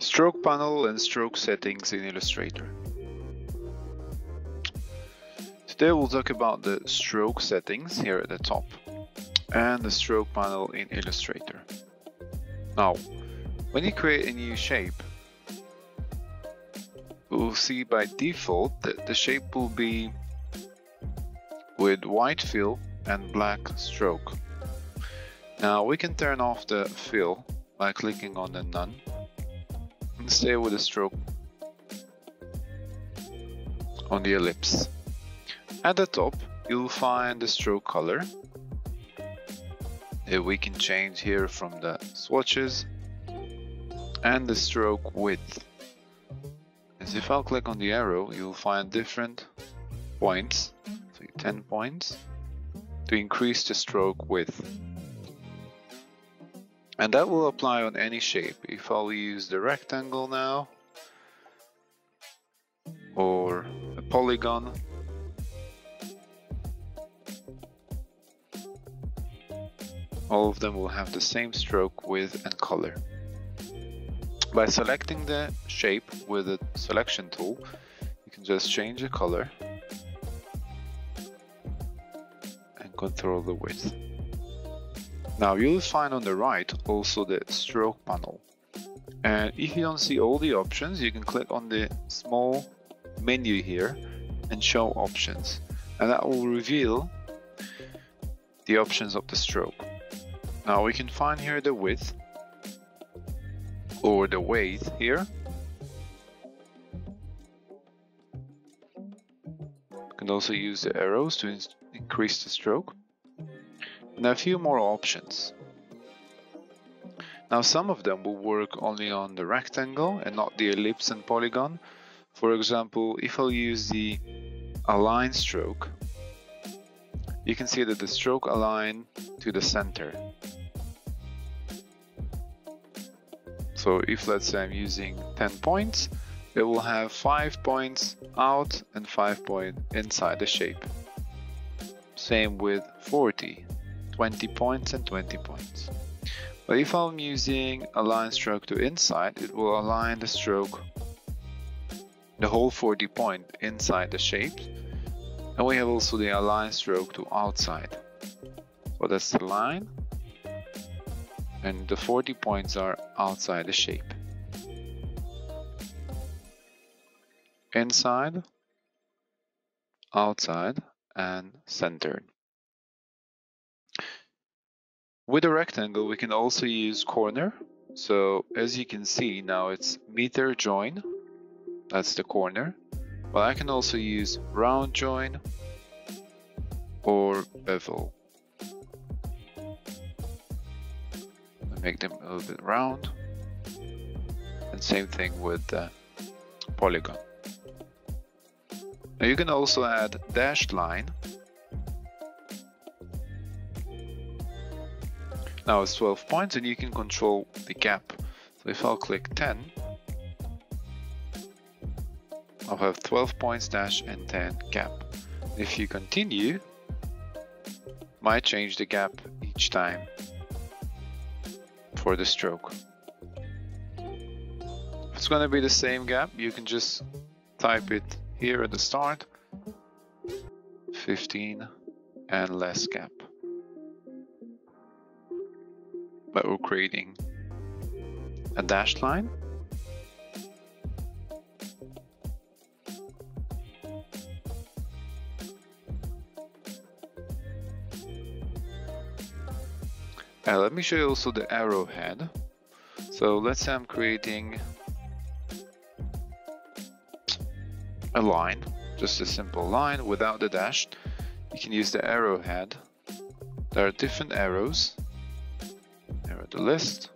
Stroke panel and stroke settings in Illustrator. Today we'll talk about the stroke settings here at the top and the stroke panel in Illustrator. Now, when you create a new shape, we'll see by default that the shape will be with white fill and black stroke. Now we can turn off the fill by clicking on the none stay with the stroke on the ellipse. At the top you'll find the stroke color we can change here from the swatches and the stroke width. As if I'll click on the arrow you'll find different points, so 10 points, to increase the stroke width. And that will apply on any shape. If I'll use the rectangle now, or a polygon, all of them will have the same stroke width and color. By selecting the shape with the selection tool, you can just change the color and control the width. Now you'll find on the right also the stroke panel. And if you don't see all the options, you can click on the small menu here and show options. And that will reveal the options of the stroke. Now we can find here the width or the weight here. You can also use the arrows to increase the stroke and a few more options. Now some of them will work only on the rectangle and not the ellipse and polygon. For example, if I'll use the align stroke, you can see that the stroke align to the center. So if let's say I'm using 10 points, it will have 5 points out and 5 points inside the shape. Same with 40. 20 points and 20 points. But if I'm using align stroke to inside, it will align the stroke, the whole 40 point inside the shape. And we have also the align stroke to outside. So that's the line. And the 40 points are outside the shape. Inside, outside, and centered. With a rectangle, we can also use corner. So as you can see now it's miter join, that's the corner. But I can also use round join or bevel. Make them a little bit round. And same thing with the polygon. Now you can also add dashed line Now it's 12 points and you can control the gap. So if I'll click 10, I'll have 12 points dash and 10 gap. If you continue, might change the gap each time for the stroke. If it's going to be the same gap, you can just type it here at the start, 15 and less gap. We're creating a dashed line. Uh, let me show you also the arrowhead. So let's say I'm creating a line, just a simple line without the dash. You can use the arrowhead. There are different arrows the list.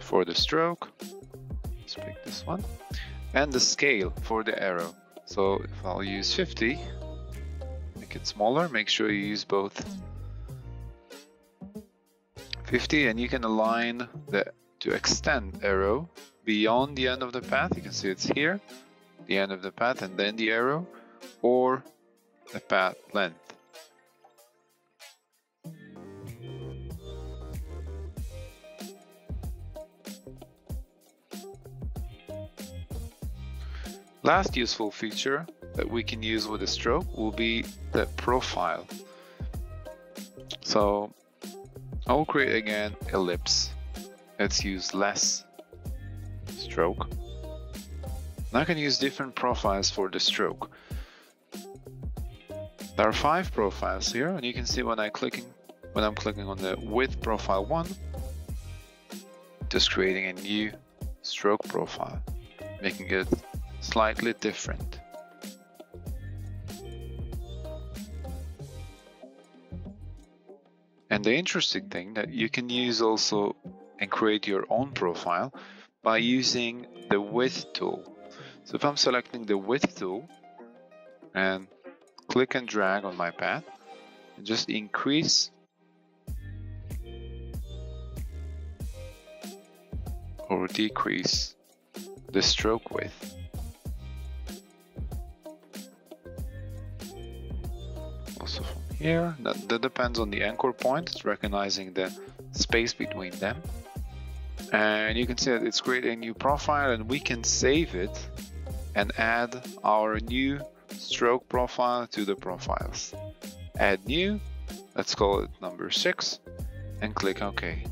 For the stroke, let's pick this one. And the scale for the arrow. So if I'll use 50, make it smaller, make sure you use both 50 and you can align the to extend arrow beyond the end of the path. You can see it's here, the end of the path and then the arrow or the path length. Last useful feature that we can use with a stroke will be the profile. So I'll create again ellipse. Let's use less stroke. Now I can use different profiles for the stroke. There are five profiles here, and you can see when I clicking when I'm clicking on the width profile one, just creating a new stroke profile, making it slightly different. And the interesting thing that you can use also and create your own profile by using the width tool. So if I'm selecting the width tool and click and drag on my path and just increase or decrease the stroke width. Also from here, that, that depends on the anchor point, it's recognizing the space between them. And you can see that it's creating a new profile and we can save it and add our new stroke profile to the profiles. Add new, let's call it number six and click OK.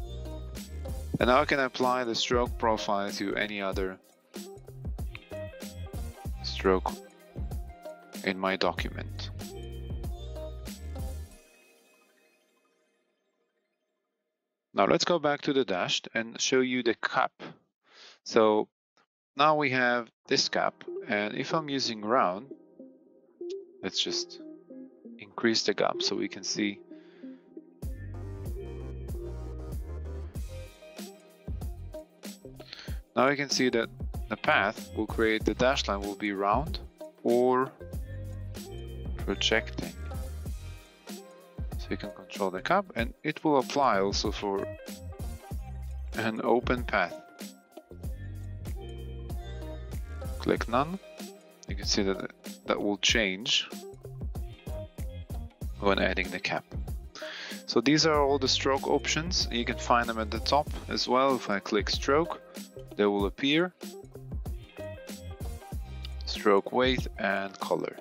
And now I can apply the stroke profile to any other stroke in my document. Now let's go back to the dash and show you the cap. So now we have this cap and if I'm using round, let's just increase the gap so we can see Now you can see that the path will create the dash line will be round or projecting. You can control the cap and it will apply also for an open path. Click none. You can see that that will change when adding the cap. So these are all the stroke options. You can find them at the top as well. If I click stroke, they will appear stroke weight and color